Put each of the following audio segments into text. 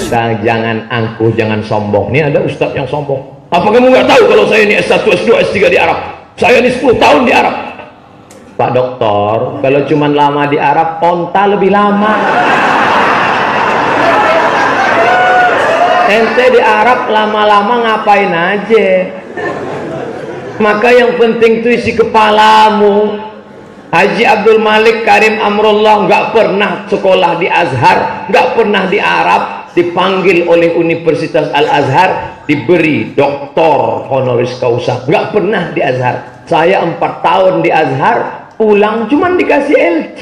ternyata jangan angkuh, jangan sombong. Ini ada ustadz yang sombong. Apa kamu nggak tahu kalau saya ini S1, S2, S3 di Arab? Saya ini 10 tahun di Arab. Pak Doktor, kalau cuma lama di Arab, onta lebih lama. Ente di Arab lama-lama ngapain aja? Maka yang penting tuh isi kepalamu. Haji Abdul Malik Karim Amrullah nggak pernah sekolah di Azhar, nggak pernah di Arab, dipanggil oleh Universitas Al Azhar, diberi doktor honoris causa, nggak pernah di Azhar. Saya empat tahun di Azhar, pulang cuman dikasih LC.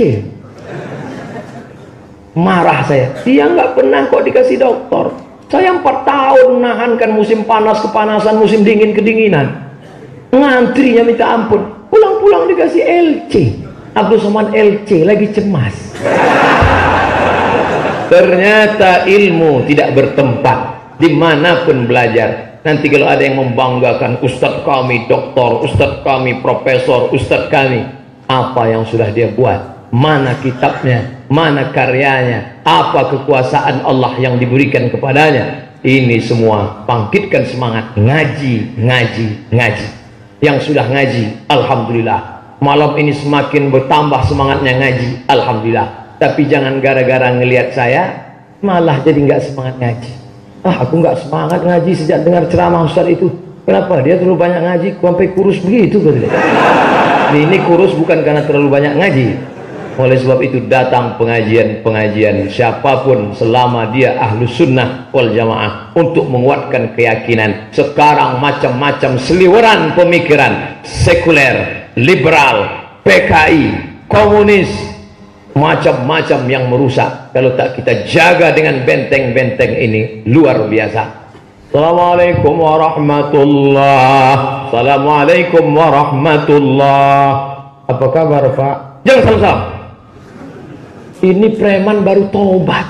Marah saya, dia nggak pernah kok dikasih doktor. Saya empat tahun nahankan musim panas kepanasan, musim dingin kedinginan. Ngantrinya minta ampun pulang-pulang dikasih LC Abdul Somad LC lagi cemas ternyata ilmu tidak bertempat di mana pun belajar. Nanti kalau ada yang membanggakan ustadz kami doktor ustadz kami profesor ustadz kami apa yang sudah dia buat? Mana kitabnya? Mana karyanya? Apa kekuasaan Allah yang diberikan kepadanya? Ini semua bangkitkan semangat. Ngaji ngaji ngaji. Yang sudah ngaji Alhamdulillah. Malam ini semakin bertambah semangatnya ngaji Alhamdulillah tapi jangan gara-gara ngelihat saya malah jadi nggak semangat ngaji. Ah aku nggak semangat ngaji sejak dengar ceramah Ustaz itu. Kenapa? Dia terlalu banyak ngaji sampai kurus begitu katanya ini kurus bukan karena terlalu banyak ngaji. Oleh sebab itu datang pengajian-pengajian siapa pun selama dia ahlu sunnah wal jamaah untuk menguatkan keyakinan. Sekarang macam-macam seliweran pemikiran sekuler, liberal, PKI, komunis, macam-macam yang merusak. Kalau tak kita jaga dengan benteng-benteng ini luar biasa. Assalamualaikum warahmatullah. Assalamualaikum warahmatullah. Apa kabar Pak? Jangan salah ini preman baru tobat